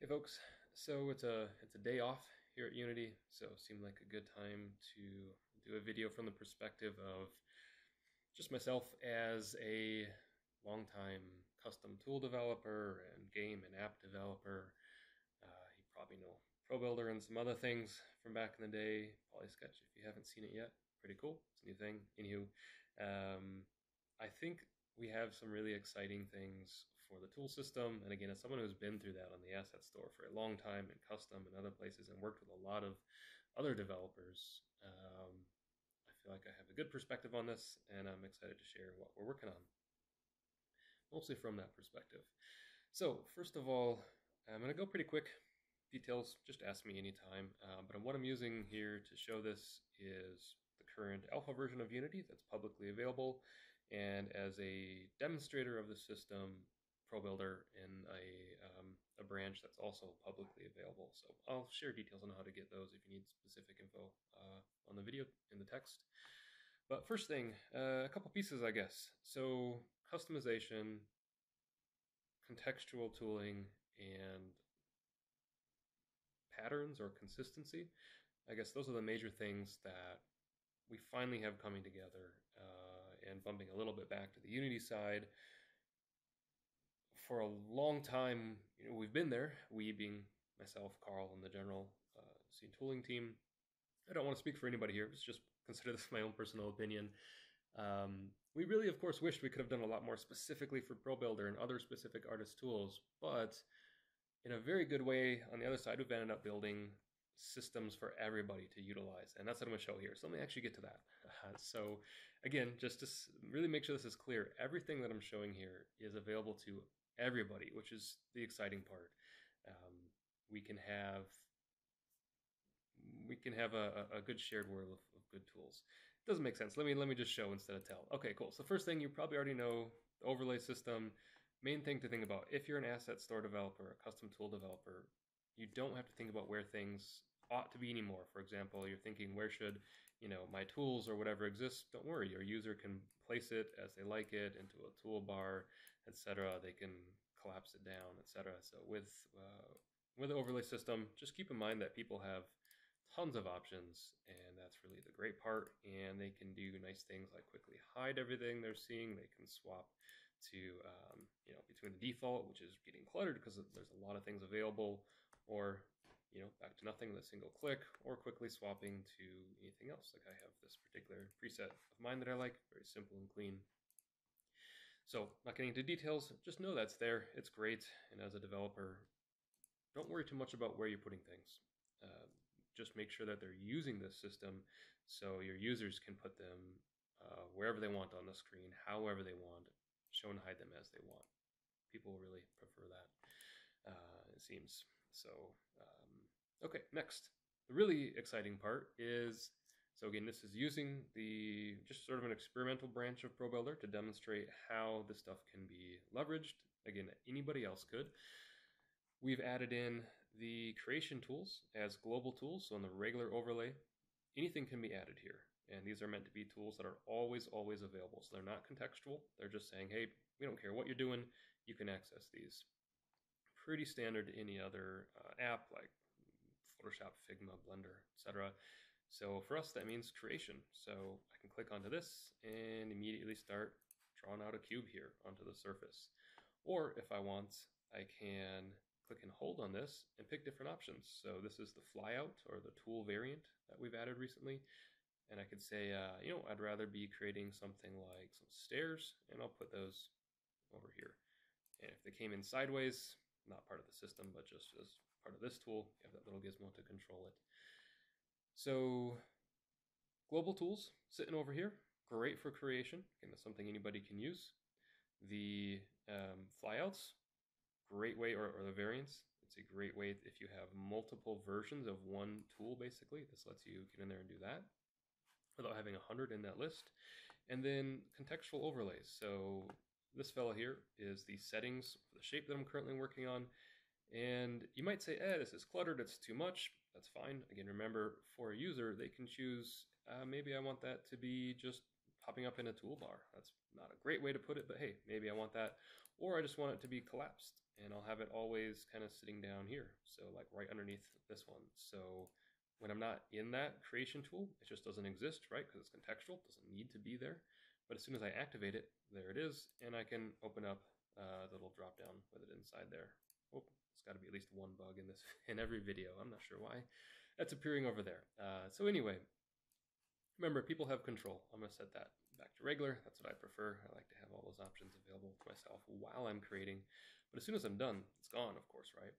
Hey folks, so it's a it's a day off here at Unity, so it seemed like a good time to do a video from the perspective of just myself as a longtime custom tool developer and game and app developer. Uh, you probably know ProBuilder and some other things from back in the day. PolySketch, if you haven't seen it yet, pretty cool. It's a new thing. Anywho, um, I think we have some really exciting things for the tool system. And again, as someone who's been through that on the asset store for a long time and custom and other places and worked with a lot of other developers, um, I feel like I have a good perspective on this and I'm excited to share what we're working on. Mostly from that perspective. So, first of all, I'm going to go pretty quick. Details, just ask me anytime. Uh, but what I'm using here to show this is the current alpha version of Unity that's publicly available. And as a demonstrator of the system, ProBuilder in a, um, a branch that's also publicly available. So I'll share details on how to get those if you need specific info uh, on the video in the text. But first thing, uh, a couple pieces, I guess. So customization, contextual tooling, and patterns or consistency. I guess those are the major things that we finally have coming together uh, and bumping a little bit back to the Unity side for a long time, you know, we've been there. We being myself, Carl, and the general uh, scene tooling team. I don't want to speak for anybody here. It's just consider this my own personal opinion. Um, we really, of course, wished we could have done a lot more specifically for ProBuilder and other specific artist tools, but in a very good way, on the other side, we've ended up building systems for everybody to utilize, and that's what I'm going to show here. So let me actually get to that. Uh, so again, just to really make sure this is clear, everything that I'm showing here is available to everybody, which is the exciting part. Um, we can have we can have a, a good shared world of, of, good tools. It doesn't make sense. Let me let me just show instead of tell. Okay, cool. So first thing you probably already know the overlay system. Main thing to think about if you're an asset store developer, a custom tool developer, you don't have to think about where things ought to be anymore. For example, you're thinking where should you know my tools or whatever exists. Don't worry, your user can place it as they like it into a toolbar etc. They can collapse it down, etc. So with uh, with the overlay system, just keep in mind that people have tons of options, and that's really the great part. And they can do nice things like quickly hide everything they're seeing. They can swap to um, you know between the default, which is getting cluttered because there's a lot of things available, or you know back to nothing with a single click, or quickly swapping to anything else. Like I have this particular preset of mine that I like, very simple and clean. So not getting into details, just know that's there. It's great. And as a developer, don't worry too much about where you're putting things. Uh, just make sure that they're using this system so your users can put them uh, wherever they want on the screen, however they want, show and hide them as they want. People really prefer that, uh, it seems. So, um, okay, next. The really exciting part is so again, this is using the just sort of an experimental branch of ProBuilder to demonstrate how this stuff can be leveraged. Again, anybody else could. We've added in the creation tools as global tools. So in the regular overlay, anything can be added here. And these are meant to be tools that are always, always available. So they're not contextual. They're just saying, hey, we don't care what you're doing, you can access these. Pretty standard to any other uh, app like Photoshop, Figma, Blender, etc. So for us, that means creation. So I can click onto this and immediately start drawing out a cube here onto the surface. Or if I want, I can click and hold on this and pick different options. So this is the flyout or the tool variant that we've added recently. And I could say, uh, you know, I'd rather be creating something like some stairs and I'll put those over here. And if they came in sideways, not part of the system, but just as part of this tool, you have that little gizmo to control it. So global tools sitting over here, great for creation. Again, that's something anybody can use. The um, flyouts, great way, or, or the variants, it's a great way if you have multiple versions of one tool, basically. This lets you get in there and do that without having 100 in that list. And then contextual overlays. So this fellow here is the settings for the shape that I'm currently working on. And you might say, eh, this is cluttered, it's too much that's fine. Again, remember for a user, they can choose, uh, maybe I want that to be just popping up in a toolbar. That's not a great way to put it, but hey, maybe I want that. or I just want it to be collapsed and I'll have it always kind of sitting down here. So like right underneath this one. So when I'm not in that creation tool, it just doesn't exist, right? Because it's contextual, doesn't need to be there. But as soon as I activate it, there it is, and I can open up uh, the little drop down with it inside there. Oh, it's got to be at least one bug in this in every video. I'm not sure why. That's appearing over there. Uh, so anyway, remember people have control. I'm gonna set that back to regular. That's what I prefer. I like to have all those options available to myself while I'm creating. But as soon as I'm done, it's gone, of course, right?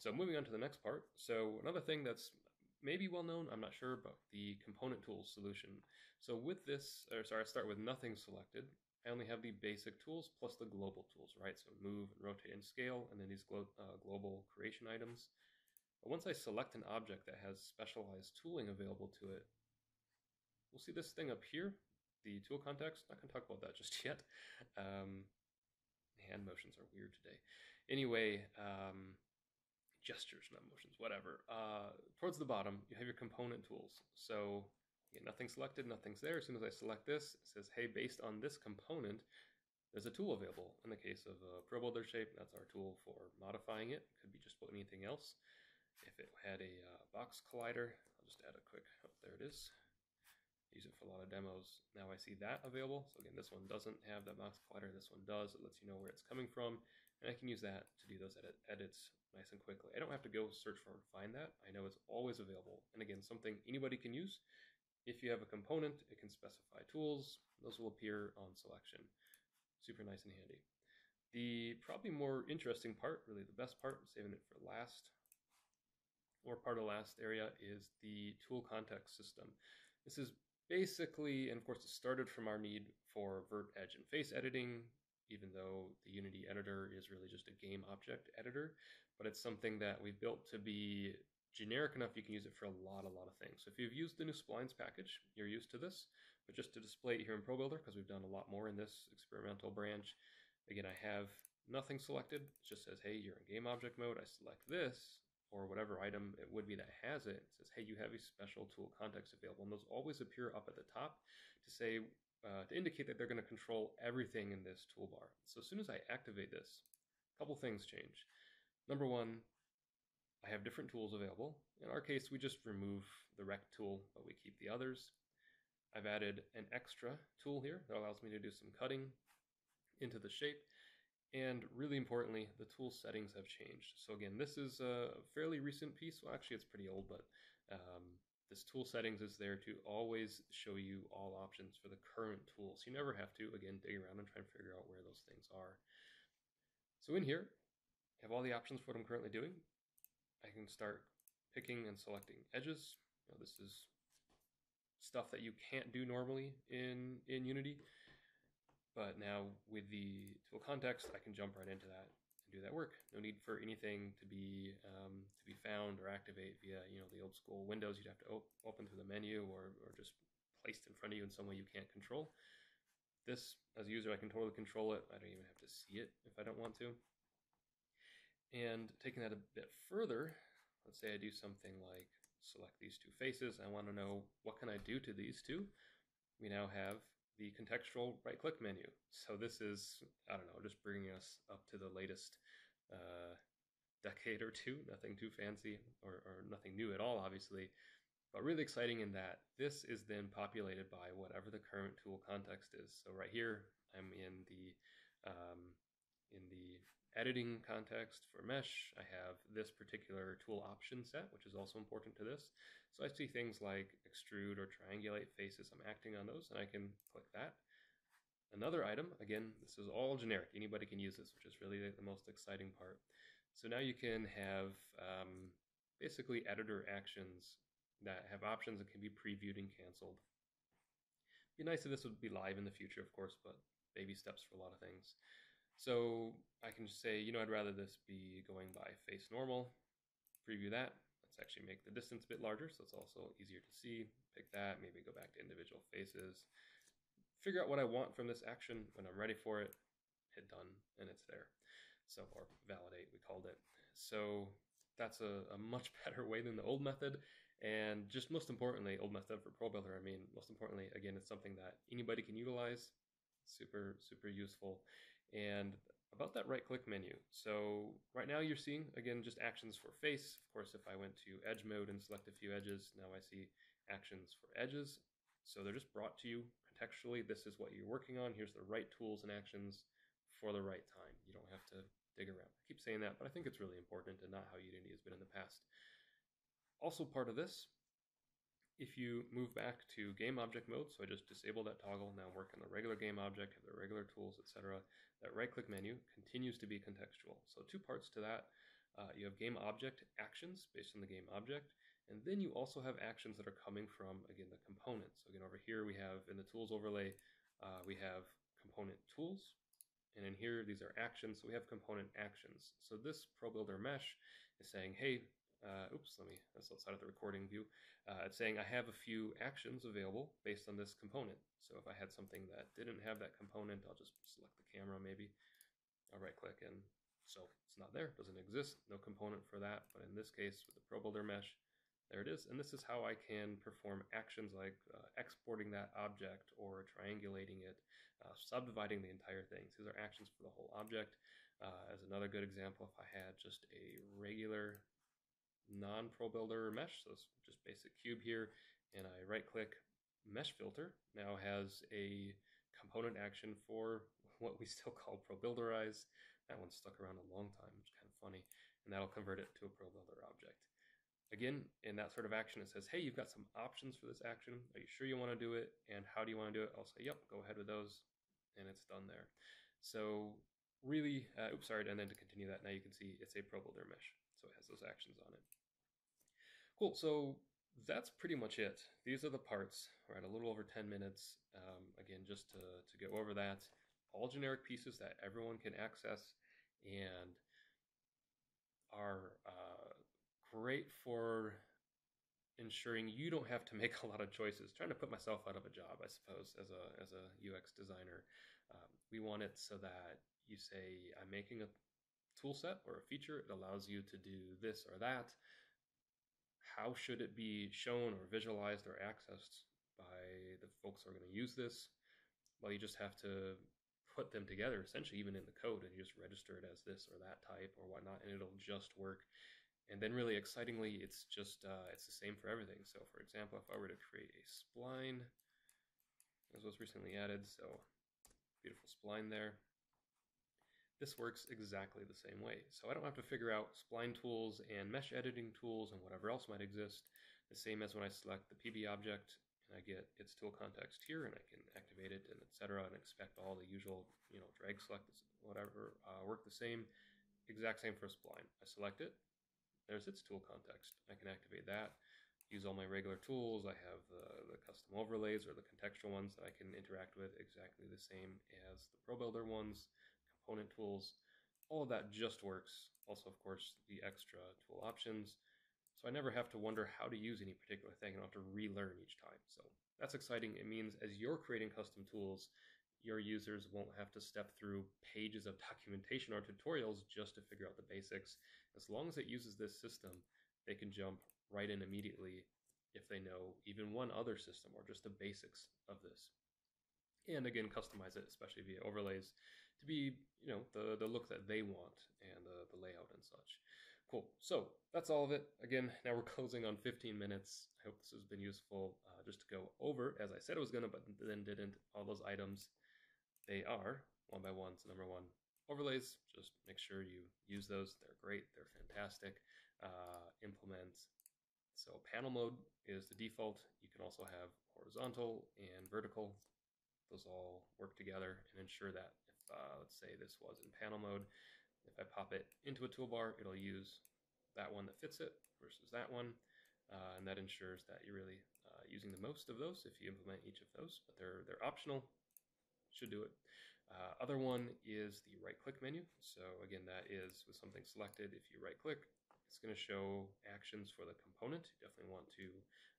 So moving on to the next part. So another thing that's maybe well known, I'm not sure, but the component tools solution. So with this, or sorry, I start with nothing selected. I only have the basic tools plus the global tools, right? So move and rotate and scale, and then these glo uh, global creation items. But once I select an object that has specialized tooling available to it, we'll see this thing up here, the tool context. Not to talk about that just yet. Um, hand motions are weird today. Anyway, um, gestures, not motions, whatever. Uh, towards the bottom, you have your component tools. So again, nothing selected, nothing's there. As soon as I select this, it says, hey, based on this component, there's a tool available. In the case of a ProBuilder shape, that's our tool for modifying it. Could be just about anything else. If it had a uh, box collider, I'll just add a quick, oh, there it is use it for a lot of demos. Now I see that available. So again, this one doesn't have that box collider. This one does. It lets you know where it's coming from. And I can use that to do those edit edits nice and quickly. I don't have to go search for and find that. I know it's always available. And again, something anybody can use. If you have a component, it can specify tools. Those will appear on selection. Super nice and handy. The probably more interesting part, really the best part, saving it for last, or part of last area, is the tool context system. This is basically, and of course, it started from our need for vert, edge, and face editing, even though the Unity editor is really just a game object editor, but it's something that we've built to be generic enough you can use it for a lot, a lot of things. So if you've used the new splines package, you're used to this, but just to display it here in ProBuilder, because we've done a lot more in this experimental branch, again, I have nothing selected. It just says, hey, you're in game object mode. I select this, or whatever item it would be that has it, it says, hey, you have a special tool context available. And those always appear up at the top to say, uh, to indicate that they're going to control everything in this toolbar. So as soon as I activate this, a couple things change. Number one, I have different tools available. In our case, we just remove the rect tool, but we keep the others. I've added an extra tool here that allows me to do some cutting into the shape. And really importantly, the tool settings have changed. So again, this is a fairly recent piece. Well, actually, it's pretty old, but um, this tool settings is there to always show you all options for the current tools. You never have to, again, dig around and try and figure out where those things are. So in here, I have all the options for what I'm currently doing. I can start picking and selecting edges. This is stuff that you can't do normally in, in Unity. But now with the tool context, I can jump right into that and do that work. No need for anything to be um, to be found or activate via you know the old school Windows. You'd have to op open through the menu or, or just placed in front of you in some way you can't control. This, as a user, I can totally control it. I don't even have to see it if I don't want to. And taking that a bit further, let's say I do something like select these two faces. I want to know what can I do to these two. We now have the contextual right click menu. So this is, I don't know, just bringing us up to the latest uh, decade or two, nothing too fancy or, or nothing new at all, obviously, but really exciting in that this is then populated by whatever the current tool context is. So right here, I'm in the um, in the editing context for mesh, I have this particular tool option set, which is also important to this. So I see things like extrude or triangulate faces. I'm acting on those and I can click that. Another item, again, this is all generic. Anybody can use this, which is really the most exciting part. So now you can have um, basically editor actions that have options that can be previewed and canceled. Be nice if this would be live in the future, of course, but baby steps for a lot of things. So I can just say, you know, I'd rather this be going by face normal, preview that. Let's actually make the distance a bit larger so it's also easier to see. Pick that, maybe go back to individual faces. Figure out what I want from this action. When I'm ready for it, hit done, and it's there. So, or validate, we called it. So that's a, a much better way than the old method. And just most importantly, old method for ProBuilder, I mean, most importantly, again, it's something that anybody can utilize. Super, super useful. And about that right click menu. So right now you're seeing, again, just actions for face. Of course, if I went to edge mode and select a few edges, now I see actions for edges. So they're just brought to you contextually. This is what you're working on. Here's the right tools and actions for the right time. You don't have to dig around. I keep saying that, but I think it's really important and not how Unity has been in the past. Also part of this, if you move back to game object mode, so I just disable that toggle, now work on the regular game object, have the regular tools, etc. That right click menu continues to be contextual. So two parts to that. Uh, you have game object actions based on the game object, and then you also have actions that are coming from, again, the components. So again, over here we have in the tools overlay, uh, we have component tools, and in here, these are actions, so we have component actions. So this ProBuilder mesh is saying, hey, uh, oops, let me, that's outside of the recording view. Uh, it's saying I have a few actions available based on this component. So if I had something that didn't have that component, I'll just select the camera maybe. I'll right click and so it's not there, doesn't exist, no component for that. But in this case, with the ProBuilder mesh, there it is. And this is how I can perform actions like uh, exporting that object or triangulating it, uh, subdividing the entire thing. So these are actions for the whole object. Uh, as another good example, if I had just a regular non-ProBuilder mesh, so it's just basic cube here, and I right-click mesh filter, now has a component action for what we still call ProBuilderize. That one stuck around a long time, which is kind of funny, and that'll convert it to a ProBuilder object. Again, in that sort of action, it says, hey, you've got some options for this action. Are you sure you want to do it? And how do you want to do it? I'll say, yep, go ahead with those. And it's done there. So really, uh, oops, sorry, and then to continue that, now you can see it's a ProBuilder mesh. So it has those actions on it. Cool, so that's pretty much it. These are the parts. We're at a little over 10 minutes. Um, again, just to, to go over that. All generic pieces that everyone can access and are uh, great for ensuring you don't have to make a lot of choices. Trying to put myself out of a job, I suppose, as a as a UX designer. Um, we want it so that you say, I'm making a tool set or a feature. It allows you to do this or that. How should it be shown or visualized or accessed by the folks who are going to use this? Well, you just have to put them together essentially even in the code and you just register it as this or that type or whatnot and it'll just work and then really excitingly it's just uh, it's the same for everything so for example if I were to create a spline as was recently added so beautiful spline there this works exactly the same way. So I don't have to figure out spline tools and mesh editing tools and whatever else might exist. The same as when I select the PB object and I get its tool context here and I can activate it and etc. and expect all the usual, you know, drag select, whatever, uh, work the same. Exact same for spline. I select it, there's its tool context. I can activate that, use all my regular tools. I have the, the custom overlays or the contextual ones that I can interact with exactly the same as the ProBuilder ones component tools. All of that just works. Also, of course, the extra tool options. So I never have to wonder how to use any particular thing. and I don't have to relearn each time. So that's exciting. It means as you're creating custom tools, your users won't have to step through pages of documentation or tutorials just to figure out the basics. As long as it uses this system, they can jump right in immediately if they know even one other system or just the basics of this. And again, customize it, especially via overlays to be, you know, the, the look that they want and the, the layout and such. Cool. So that's all of it. Again, now we're closing on 15 minutes. I hope this has been useful uh, just to go over, as I said it was to, but then didn't, all those items. They are, one by one, so number one, overlays. Just make sure you use those. They're great. They're fantastic. Uh, implement. So panel mode is the default. You can also have horizontal and vertical. Those all work together and ensure that uh, let's say this was in panel mode. If I pop it into a toolbar, it'll use that one that fits it versus that one. Uh, and that ensures that you're really uh, using the most of those if you implement each of those, but they're, they're optional, should do it. Uh, other one is the right click menu. So again, that is with something selected, if you right click, it's going to show actions for the component. You definitely want to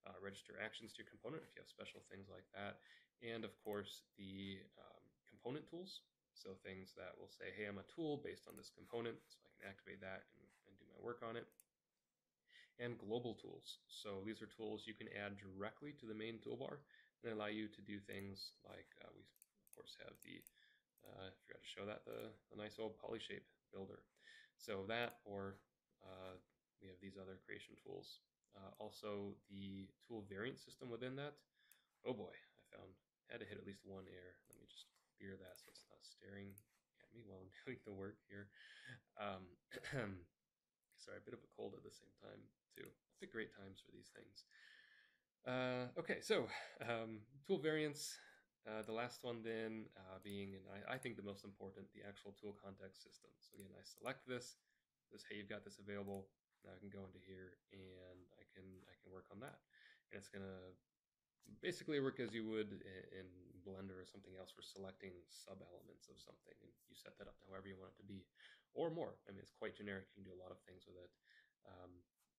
uh, register actions to your component if you have special things like that. And of course, the um, component tools. So things that will say, hey, I'm a tool based on this component, so I can activate that and, and do my work on it. And global tools. So these are tools you can add directly to the main toolbar and allow you to do things like uh, we, of course, have the uh, I forgot to show that, the, the nice old polyshape builder. So that, or uh, we have these other creation tools. Uh, also, the tool variant system within that. Oh boy, I found, had to hit at least one error. Let me just clear that so it's not staring at me while I'm doing the work here. Um, sorry, a bit of a cold at the same time, too. I pick great times for these things. Uh, okay, so um, tool variants. Uh, the last one then uh, being, and I, I, think the most important, the actual tool context system. So again, I select this, this, hey, you've got this available. Now I can go into here and I can I can work on that. And it's gonna basically work as you would in, Blender or something else for selecting sub elements of something, and you set that up to however you want it to be, or more. I mean, it's quite generic. You can do a lot of things with it. Um,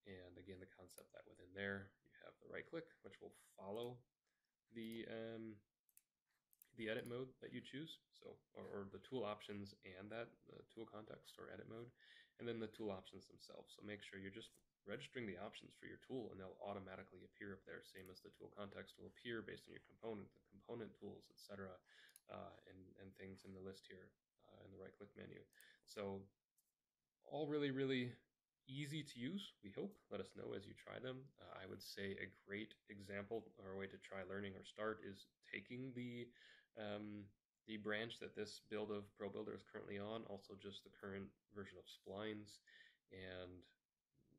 and again, the concept that within there, you have the right click, which will follow the um, the edit mode that you choose, so or, or the tool options and that the tool context or edit mode, and then the tool options themselves. So make sure you're just registering the options for your tool and they'll automatically appear up there, same as the tool context will appear based on your component, the component tools, etc., uh, and, and things in the list here uh, in the right click menu. So all really, really easy to use, we hope. Let us know as you try them. Uh, I would say a great example or a way to try learning or start is taking the um, the branch that this build of ProBuilder is currently on, also just the current version of splines, and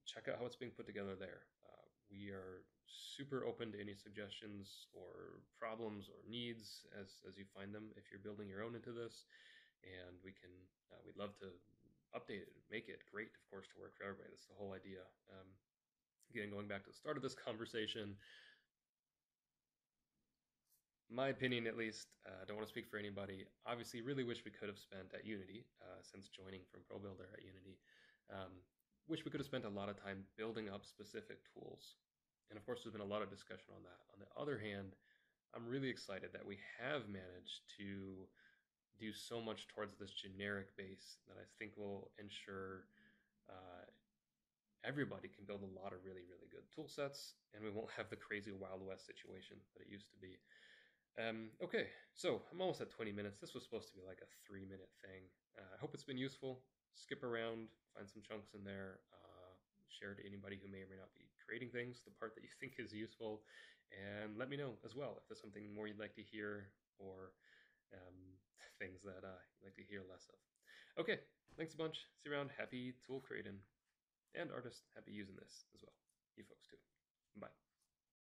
check out how it's being put together there. Uh, we are super open to any suggestions or problems or needs as, as you find them if you're building your own into this. And we can, uh, we'd love to update it, make it great, of course, to work for everybody. That's the whole idea. Um, again, going back to the start of this conversation, my opinion at least, uh, I uh, don't want to speak for anybody, obviously really wish we could have spent at Unity, uh, since joining from ProBuilder at Unity, um, wish we could have spent a lot of time building up specific tools. And of course, there's been a lot of discussion on that. On the other hand, I'm really excited that we have managed to do so much towards this generic base that I think will ensure uh, everybody can build a lot of really, really good tool sets, and we won't have the crazy Wild West situation that it used to be. Um, okay, so I'm almost at 20 minutes. This was supposed to be like a three minute thing. Uh, I hope it's been useful. Skip around, find some chunks in there, uh, share to anybody who may or may not be creating things, the part that you think is useful, and let me know as well if there's something more you'd like to hear or um, things that uh, you'd like to hear less of. Okay, thanks a bunch. See you around. Happy tool creating and artists, Happy using this as well. You folks too. Bye.